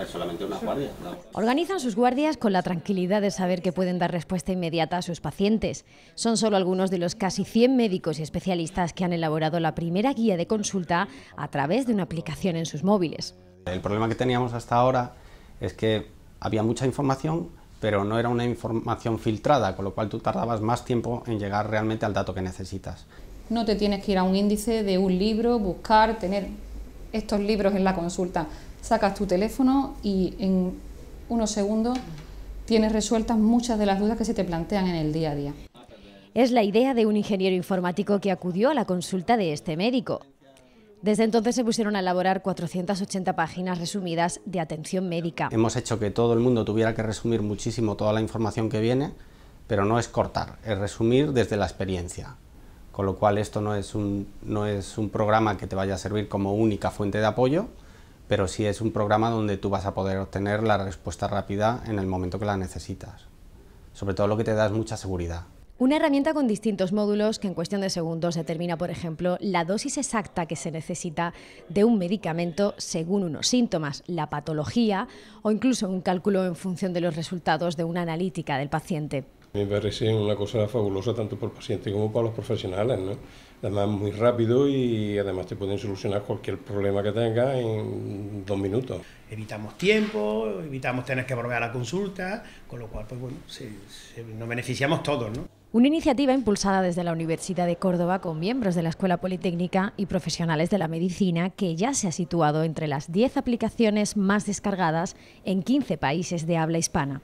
es solamente una guardia. Organizan sus guardias con la tranquilidad de saber que pueden dar respuesta inmediata a sus pacientes. Son solo algunos de los casi 100 médicos y especialistas que han elaborado la primera guía de consulta a través de una aplicación en sus móviles. El problema que teníamos hasta ahora es que había mucha información, pero no era una información filtrada, con lo cual tú tardabas más tiempo en llegar realmente al dato que necesitas. No te tienes que ir a un índice de un libro, buscar, tener estos libros en la consulta. Sacas tu teléfono y en unos segundos tienes resueltas muchas de las dudas que se te plantean en el día a día. Es la idea de un ingeniero informático que acudió a la consulta de este médico. Desde entonces se pusieron a elaborar 480 páginas resumidas de atención médica. Hemos hecho que todo el mundo tuviera que resumir muchísimo toda la información que viene, pero no es cortar, es resumir desde la experiencia. Con lo cual esto no es un, no es un programa que te vaya a servir como única fuente de apoyo, pero sí es un programa donde tú vas a poder obtener la respuesta rápida en el momento que la necesitas. Sobre todo lo que te da es mucha seguridad. Una herramienta con distintos módulos que en cuestión de segundos determina, por ejemplo, la dosis exacta que se necesita de un medicamento según unos síntomas, la patología o incluso un cálculo en función de los resultados de una analítica del paciente. Me parece una cosa fabulosa tanto por el paciente como para los profesionales, ¿no? Además muy rápido y además te pueden solucionar cualquier problema que tengas en dos minutos. Evitamos tiempo, evitamos tener que volver a la consulta, con lo cual pues bueno, nos beneficiamos todos, ¿no? Una iniciativa impulsada desde la Universidad de Córdoba con miembros de la Escuela Politécnica y profesionales de la medicina que ya se ha situado entre las 10 aplicaciones más descargadas en 15 países de habla hispana.